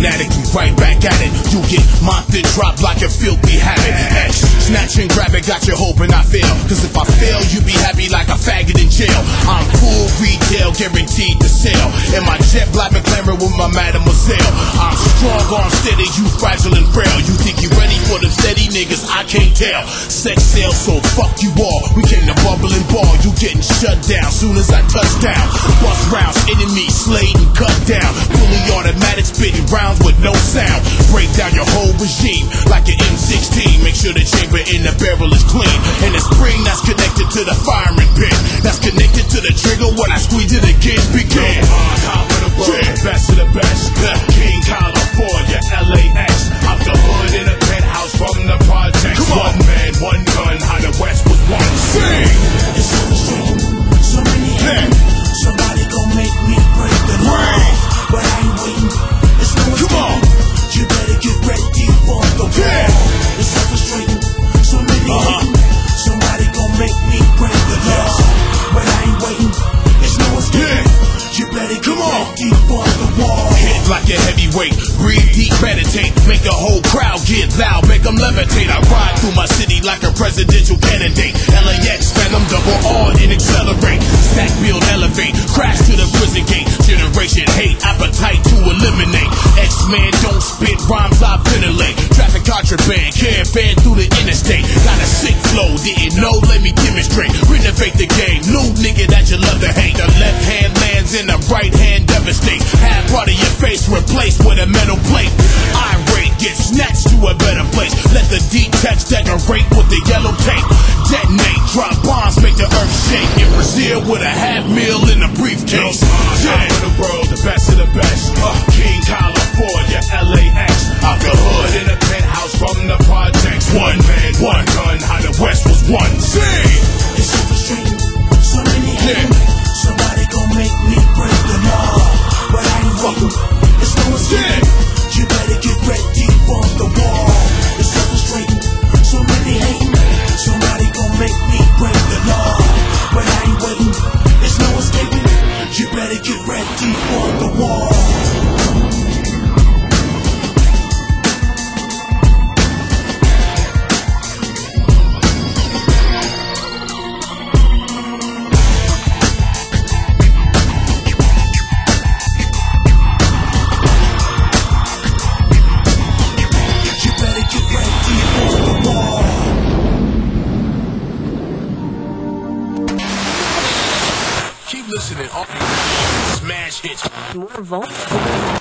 Trigger, shotgun, fanatic, we right back at it. You get mopped and dropped like a filthy habit. X, snatch and grab it, got you hoping I fail. Cause if I fail, you be happy like a faggot in jail. I'm full retail, guaranteed to sell. And my jet black and McLaren with my mademoiselle. I'm strong, arm steady, you fragile and frail. You think you ready for them steady niggas? I can't tell. Sex sales, so fuck you all. We came to bubble and ball, you getting shut down soon as I touch down. Bust rounds, enemy slayed and cut down. Fully automatic, spitting rounds with no sound. Break down your whole regime like an M16. Make sure the chamber in the barrel is clean. And the spring that's connected to the firing pin. That's connected to the trigger when I squeeze it again. Begin. Top of the world, the best of the best. King California, make me the law. But I ain't waiting. It's no escaping. You better Come on. ready for the war. Hit like a heavyweight, breathe deep, meditate, make the whole crowd get loud, make them levitate. I ride through my city like a presidential candidate. LAX, phantom double on and accelerate. Stack, build, elevate, crash to the prison gate. Generation hate, appetite to eliminate. X-Man don't spit rhymes, I ventilate. Traffic contraband, caravan through the devastate. Half part of your face replaced with a metal plate. Irate, get snatched to a better place. Let the deep text decorate with the yellow tape. Detonate, drop bombs, make the earth shake. In Brazil with a half meal in a briefcase. Yeah. of the world, the best of the best. Uh, King California, LAX. Out the hood in a penthouse from the projects. One man, one gun, how the West was one. Sing! It's so frustrating, so many Yeah. Somebody gon' make me break ready for the war. Keep listening. All smash hits. More Volt.